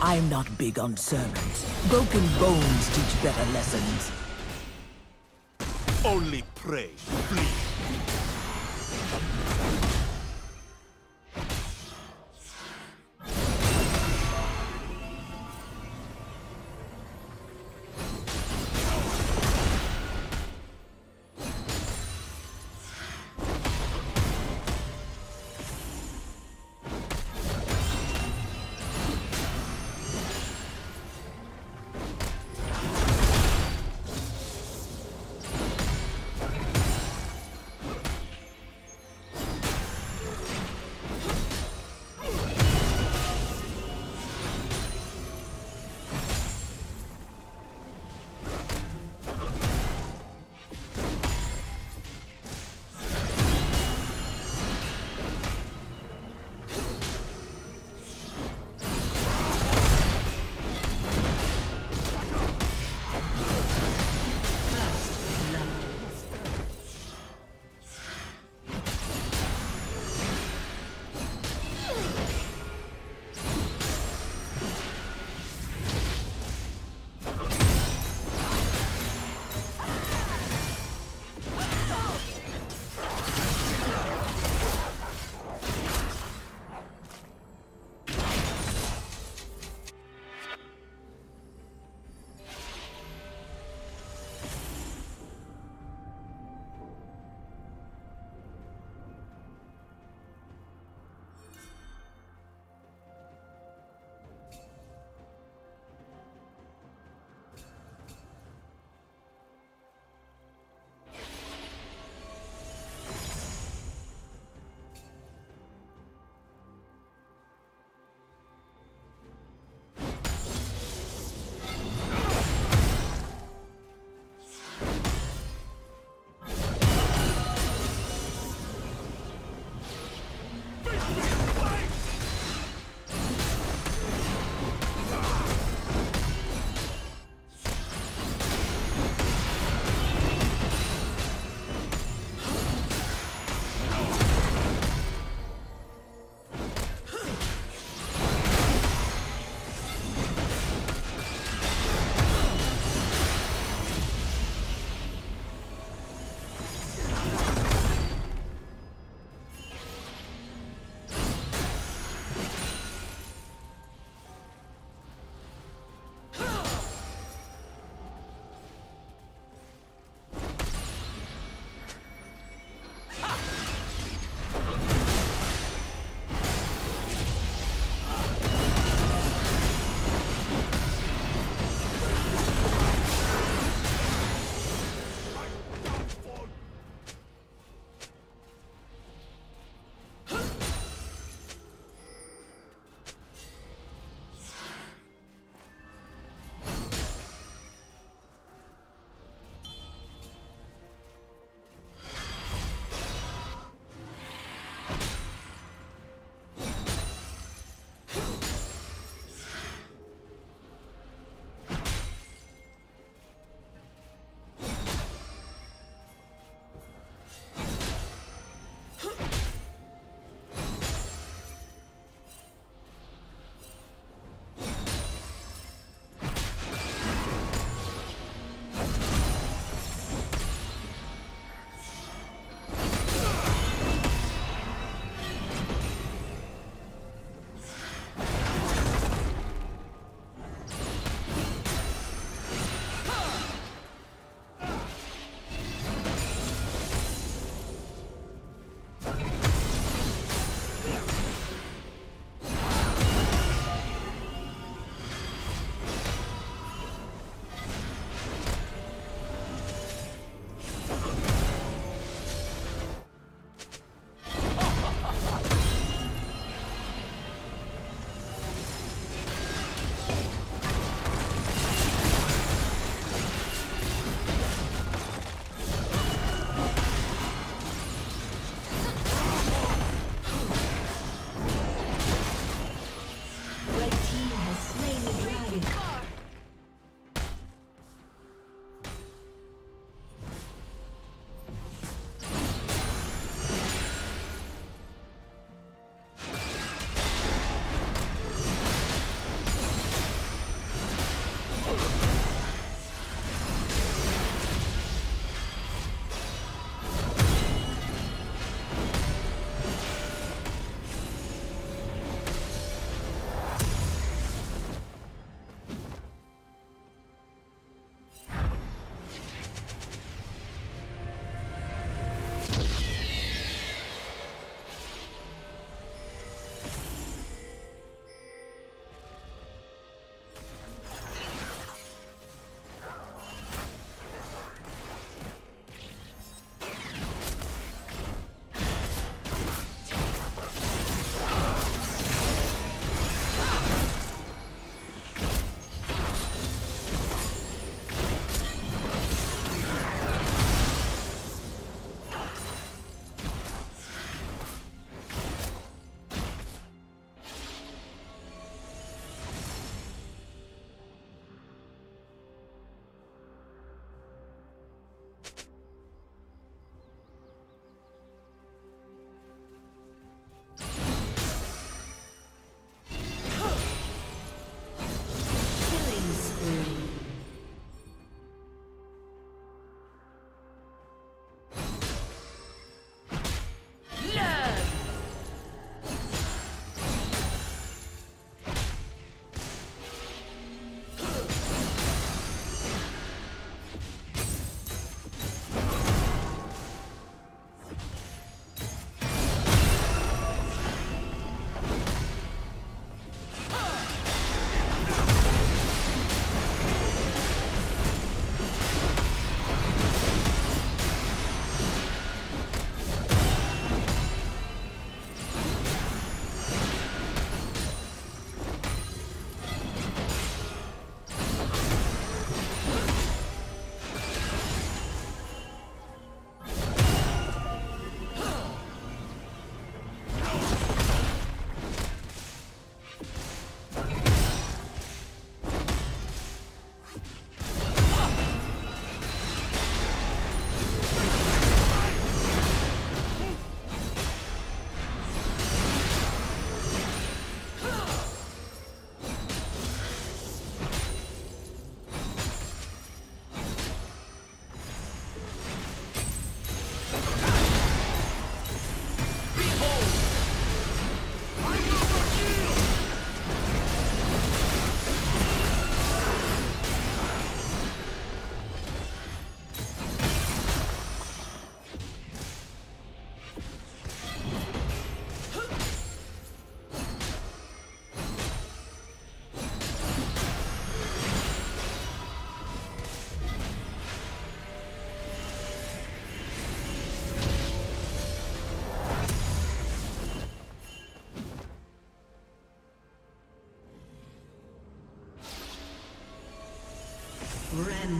I'm not big on sermons. Broken bones teach better lessons. Only pray, flee.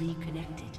Reconnected.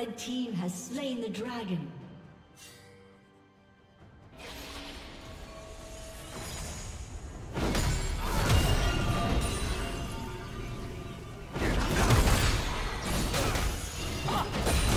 Red team has slain the dragon. Ah!